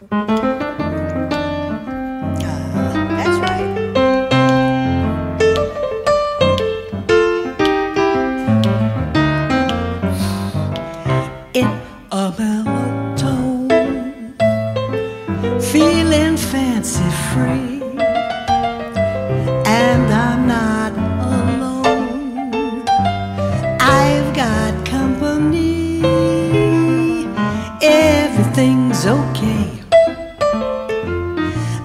Uh, that's right. In a mellow tone, feeling fancy free.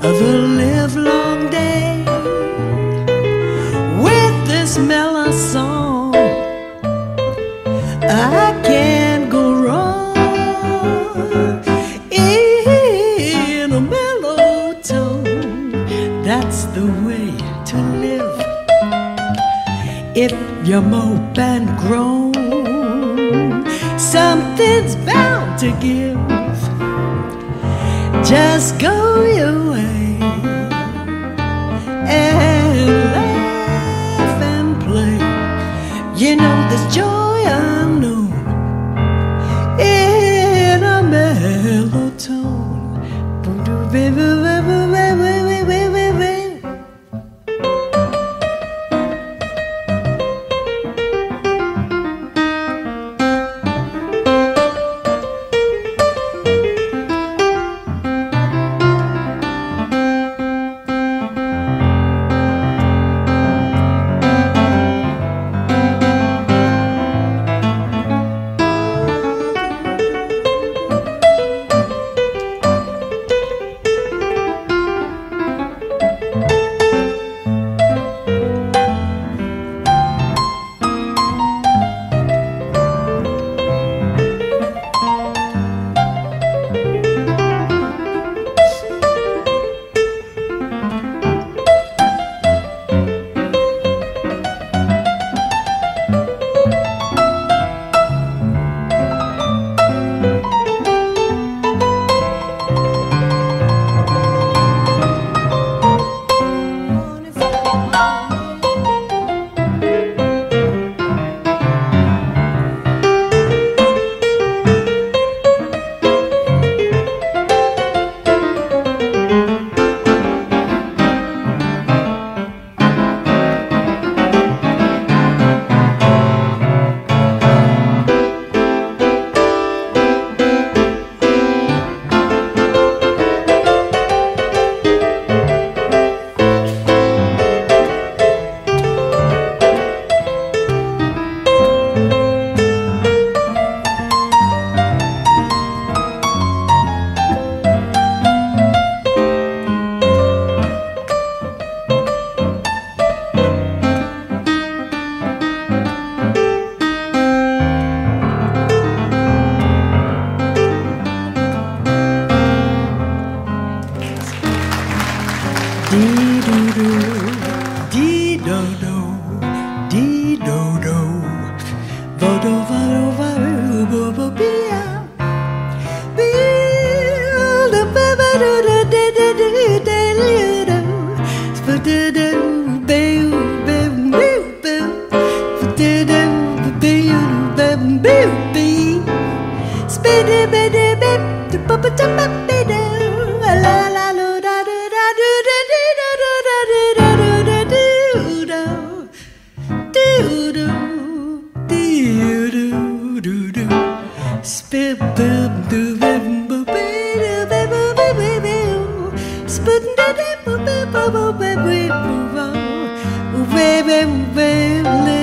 of a live long day with this mellow song. I can't go wrong in a mellow tone. That's the way to live if you're mope and grown. Something's bound to give. Just go your way and laugh and play. You know this joy unknown in a mellow tone. do do do. Ooh, baby, baby, baby, baby,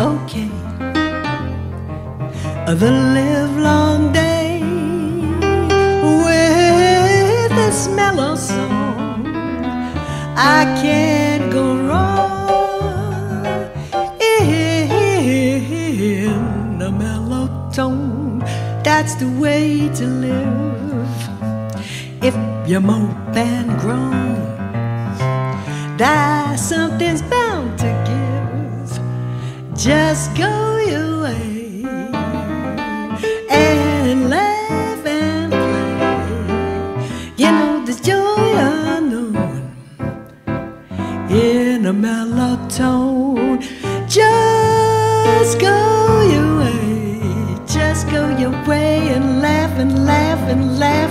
okay the livelong day with this mellow song. I can't go wrong in a mellow tone. That's the way to live if you're mope and grown. That something's bound to give. Just go your way and laugh and play. You know the joy unknown in a mellow tone. Just go your way, just go your way and laugh and laugh and laugh.